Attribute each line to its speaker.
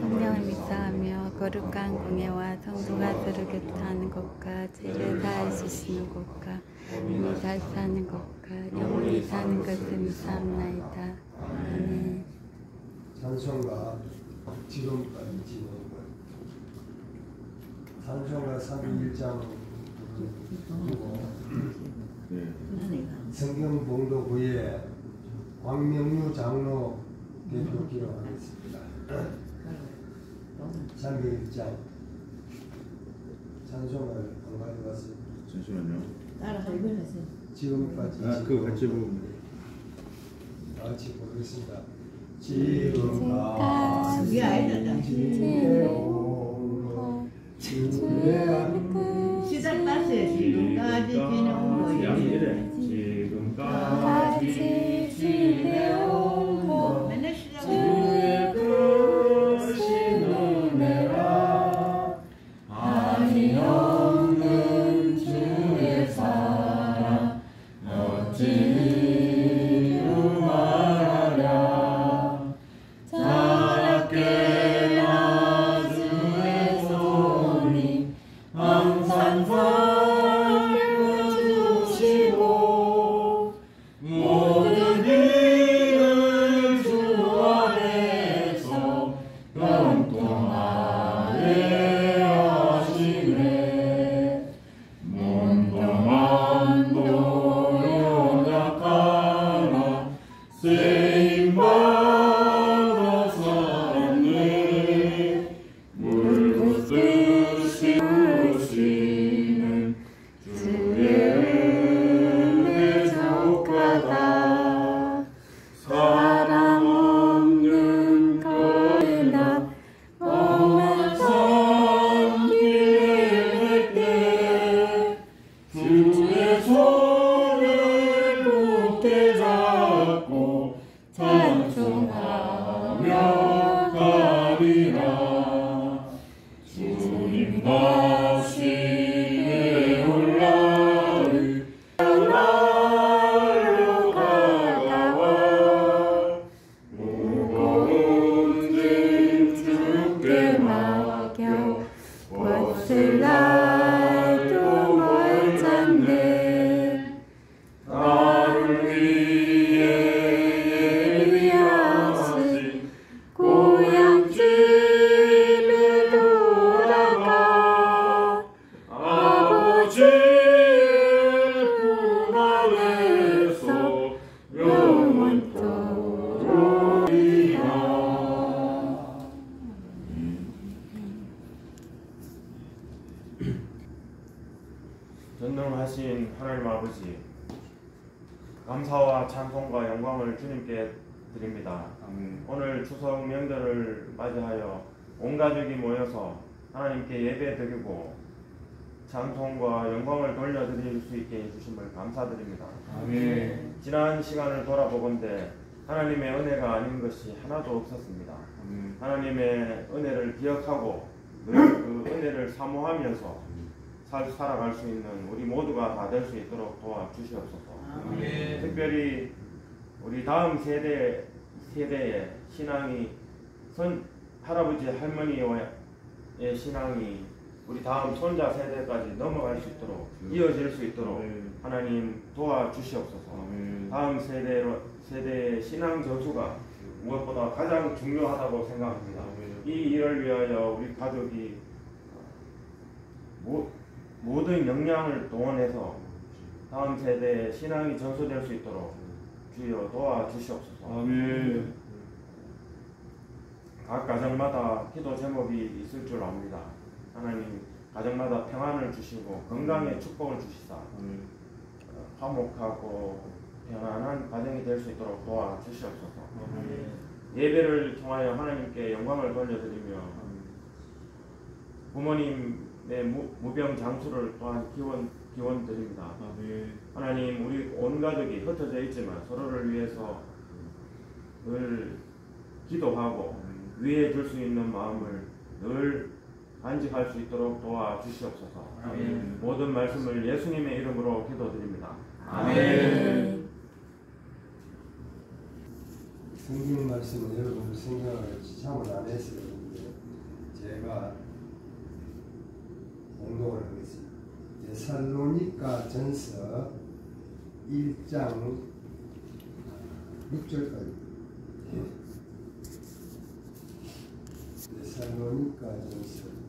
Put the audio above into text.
Speaker 1: 성령을 믿사하며 거룩한 공예와 성도가 서로 교통하는 것과 죄를 다할 수 있는 것과 몸이 잘 사는 것과 영원히 사는 것을 믿사옵나이다. 아멘.
Speaker 2: 찬송가 지금까지 진행 찬송가 31장 그리고 성경 봉도부에 광명유 장로 대표 기록하겠습니다. 장기 1장 찬송을 안 가져갔어요.
Speaker 3: 잠시만요.
Speaker 4: 따라서 이걸 하세요.
Speaker 2: 지금까지
Speaker 3: 아, 그거 같이 보면
Speaker 2: 같이 보겠습니다.
Speaker 1: 지금까지
Speaker 4: 시작 다시 지금까지 지내온 거예요.
Speaker 1: 까지 지내온 주의 손을 굳게 잡고 찬송하며 가리라. 주님 다
Speaker 5: 하나님 아버지 감사와 찬송과 영광을 주님께 드립니다.
Speaker 3: 아멘.
Speaker 5: 오늘 추석 명절을 맞이하여 온 가족이 모여서 하나님께 예배 드리고 찬송과 영광을 돌려드릴 수 있게 해주심을 감사드립니다.
Speaker 3: 아멘.
Speaker 5: 지난 시간을 돌아보건대 하나님의 은혜가 아닌 것이 하나도 없었습니다.
Speaker 3: 아멘.
Speaker 5: 하나님의 은혜를 기억하고 늘그 은혜를 사모하면서 살, 살아갈 수 있는 우리 모두가 다 될 수 있도록 도와주시옵소서.
Speaker 4: 아멘.
Speaker 5: 특별히 우리 다음 세대 세대의 신앙이 선 할아버지 할머니의 신앙이 우리 다음 손자 세대까지 넘어갈 수 있도록 이어질 수 있도록
Speaker 3: 아멘.
Speaker 5: 하나님 도와주시옵소서. 다음 세대로 세대의 신앙 저수가 무엇보다 가장 중요하다고 생각합니다. 이 일을 위하여 우리 가족이 모, 모든 역량을 동원해서 다음 세대의 신앙이 전수될 수 있도록 주여 도와주시옵소서.
Speaker 3: 아멘.
Speaker 5: 각 가정마다 기도 제목이 있을 줄 압니다. 하나님 가정마다 평안을 주시고 건강의 축복을 주시사
Speaker 3: 아멘.
Speaker 5: 어, 화목하고 편안한 가정이 될 수 있도록 도와주시옵소서.
Speaker 3: 아멘.
Speaker 5: 예배를 통하여 하나님께 영광을 돌려드리며 부모님 네, 내 무병 장수를 또한 기원 기원 드립니다.
Speaker 3: 아, 네.
Speaker 5: 하나님 우리 온 가족이 흩어져 있지만 서로를 위해서 늘 기도하고 음. 위해 줄 수 있는 마음을 늘 간직할 수 있도록 도와주시옵소서.
Speaker 3: 아멘.
Speaker 5: 모든 말씀을 예수님의 이름으로 기도드립니다.
Speaker 1: 아멘.
Speaker 2: 성경 말씀은 여러분 생각을 참을 안 했어요. 전서 1장 6절까지. 데살로니가 예. 전서.